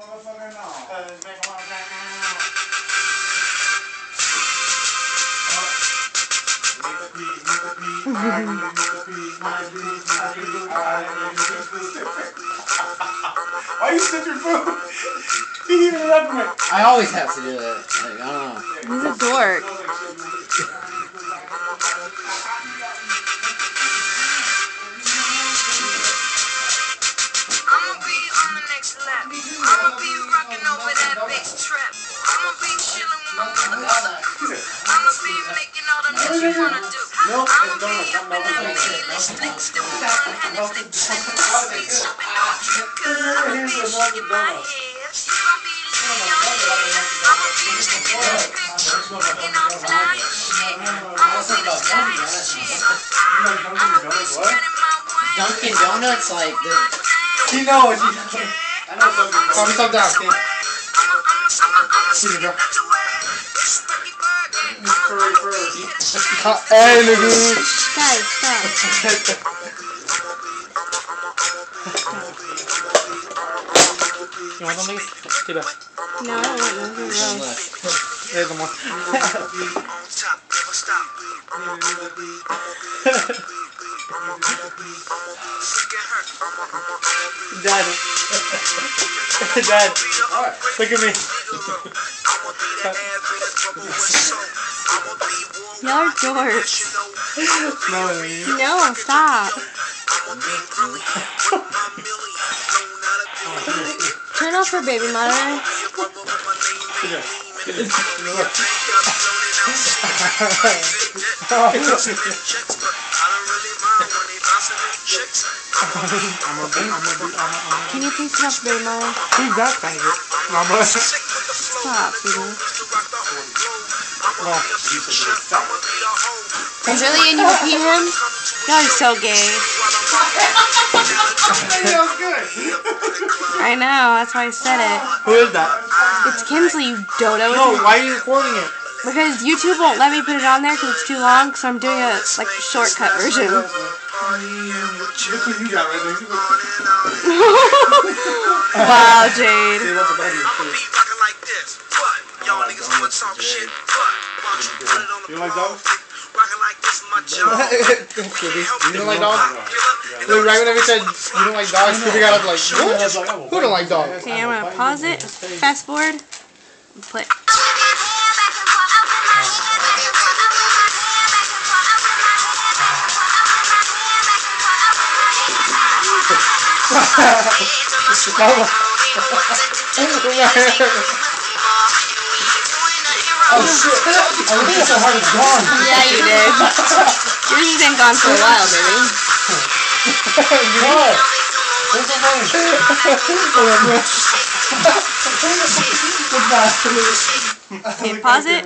Motherfucker, no. Cause make a lot right now. Why you sip your food? He heated it up for me. I always have to do that. Like, I don't know. He's a dork. I'ma be making all the that you wanna do. I'ma be up in that A-list flicks, doing one handed flicks. I'ma be jumping on cause I'ma be shaking my head. You gon' be laying your head. I'ma be taking that picture, looking all fly and shit. I'ma be the fly and shit. I'ma be spreading my wings. Dunkin' Donuts, like, the. He knows. He knows. I know something. Call me some down, Steve. Excuse me, bro. Furry first. Hey, nigga. Guys, stop. You want something? Get up. No, I don't want nothing One else. left. There's the more. Dad. Dad. Look at me. Y'all are. No, No, stop. Turn off her baby monitor. Can you please turn off baby monitor? Who's that faggot? Mama. Stop, Peter. Oh, Really? And you repeat him? Y'all are so gay. That good. I know, that's why I said it. who is that? It's Kinsley, you dodo. No, why are you recording it? Because YouTube won't let me put it on there because it's too long, so I'm doing a like shortcut version. Look what you got right there. wow, Jade. Hey, what's the buddy? You like dogs? Scooby. You don't like dogs? Look, right whenever he said you don't like dogs, Scooby got up like, what? Who don't like dogs? Okay, I'm gonna pause it, fast forward, and play. Oh shit! I looked at so hard it's gone. Yeah, you did. Yours has been gone for a while, baby. What? Where's the money? Okay, pause it.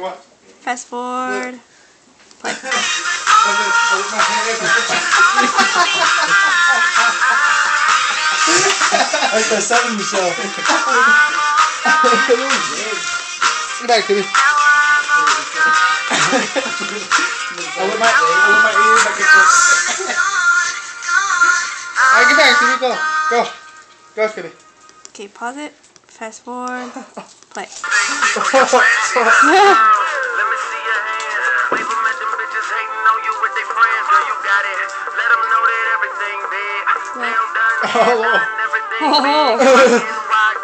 Fast forward. Play. Like the 70s show. Get back, Scooby. I whip my, I whip my ears back and forth. Alright, get back, Scooby. Go. Go. Go, Scooby. Okay, pause it. Fast forward. Play. Oh, oh.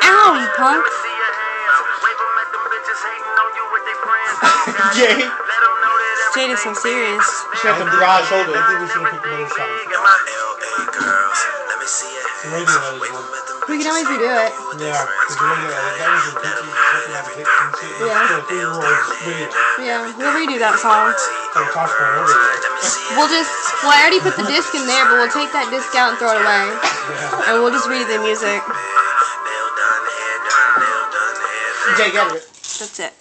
Ow, you punk. Gay. Jade is so serious. She got some broad shoulders. I think we should pick another song. Radio has one. We can always redo it. Yeah, because radio, that was a beat, looking at the hits and shit. Yeah. So a three-year-old video. Yeah, we'll redo that song. Like a Costco over there. We'll just, well, I already put the disc in there, but we'll take that disc out and throw it away. And we'll just read the music. Jay, get it. That's it.